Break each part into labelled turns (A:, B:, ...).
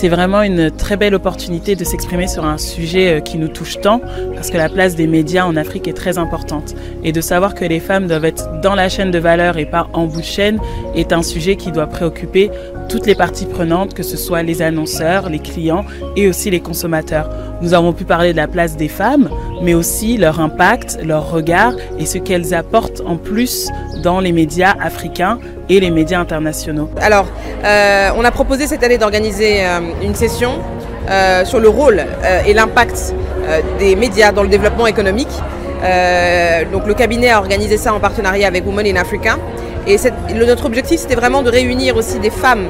A: C'est vraiment une très belle opportunité de s'exprimer sur un sujet euh, qui nous touche tant, parce que la place des médias en Afrique est très importante. Et de savoir que les femmes doivent être dans la chaîne de valeur et pas en bout de chaîne est un sujet qui doit préoccuper toutes les parties prenantes, que ce soit les annonceurs, les clients et aussi les consommateurs. Nous avons pu parler de la place des femmes, mais aussi leur impact, leur regard et ce qu'elles apportent en plus dans les médias africains et les médias internationaux.
B: Alors, euh, on a proposé cette année d'organiser euh, une session euh, sur le rôle euh, et l'impact euh, des médias dans le développement économique. Euh, donc le cabinet a organisé ça en partenariat avec Women in Africa. Et le, notre objectif, c'était vraiment de réunir aussi des femmes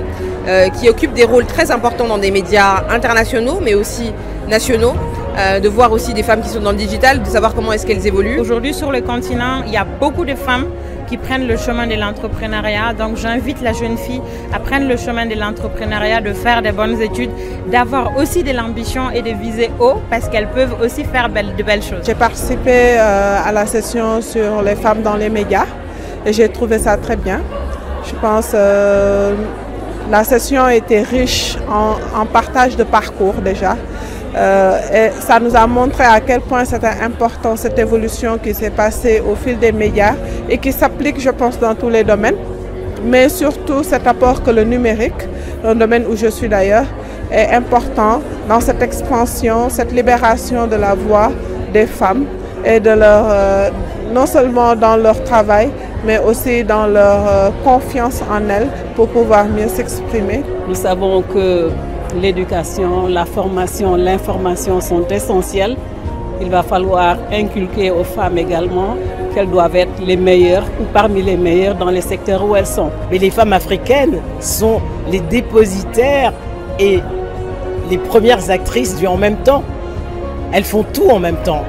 B: euh, qui occupent des rôles très importants dans des médias internationaux, mais aussi nationaux, euh, de voir aussi des femmes qui sont dans le digital, de savoir comment est-ce qu'elles évoluent.
C: Aujourd'hui, sur le continent, il y a beaucoup de femmes qui prennent le chemin de l'entrepreneuriat. Donc j'invite la jeune fille à prendre le chemin de l'entrepreneuriat, de faire des bonnes études, d'avoir aussi de l'ambition et de viser haut parce qu'elles peuvent aussi faire de belles choses.
D: J'ai participé euh, à la session sur les femmes dans les médias et j'ai trouvé ça très bien. Je pense euh, la session était riche en, en partage de parcours déjà. Euh, et ça nous a montré à quel point c'était important cette évolution qui s'est passée au fil des médias et qui s'applique, je pense, dans tous les domaines. Mais surtout cet apport que le numérique, un domaine où je suis d'ailleurs, est important dans cette expansion, cette libération de la voix des femmes et de leur, euh, non seulement dans leur travail, mais aussi dans leur euh, confiance en elles pour pouvoir mieux s'exprimer.
E: Nous savons que l'éducation, la formation, l'information sont essentielles. Il va falloir inculquer aux femmes également qu'elles doivent être les meilleures ou parmi les meilleures dans les secteurs où elles sont.
F: Mais les femmes africaines sont les dépositaires et les premières actrices du en même temps. Elles font tout en même temps.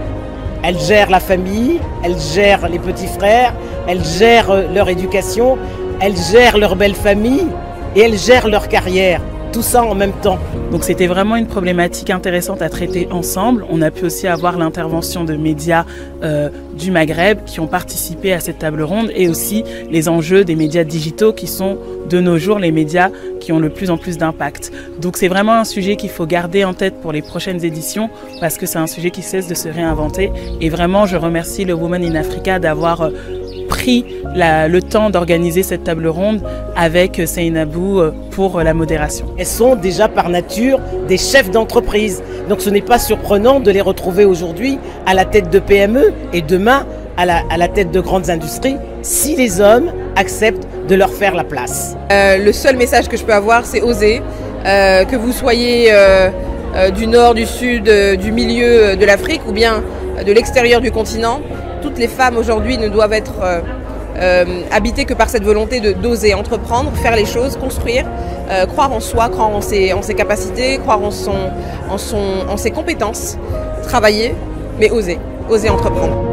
F: Elles gèrent la famille, elles gèrent les petits frères, elles gèrent leur éducation, elles gèrent leur belle famille et elles gèrent leur carrière tout ça en même temps.
A: Donc c'était vraiment une problématique intéressante à traiter ensemble. On a pu aussi avoir l'intervention de médias euh, du Maghreb qui ont participé à cette table ronde et aussi les enjeux des médias digitaux qui sont de nos jours les médias qui ont le plus en plus d'impact. Donc c'est vraiment un sujet qu'il faut garder en tête pour les prochaines éditions parce que c'est un sujet qui cesse de se réinventer et vraiment je remercie le Women in Africa d'avoir euh, pris la, le temps d'organiser cette table ronde avec Seynabou euh, pour la modération.
F: Elles sont déjà par nature des chefs d'entreprise. Donc ce n'est pas surprenant de les retrouver aujourd'hui à la tête de PME et demain à la, à la, tête de grandes industries si les hommes acceptent de leur faire la place.
B: Euh, le seul message que je peux avoir, c'est oser. Euh, que vous soyez euh, du nord, du sud, du milieu de l'Afrique ou bien de l'extérieur du continent, toutes les femmes aujourd'hui ne doivent être euh, euh, habitées que par cette volonté de d'oser entreprendre, faire les choses, construire, euh, croire en soi, croire en ses, capacités, croire en ses compétences, travailler, mais oser, oser entreprendre.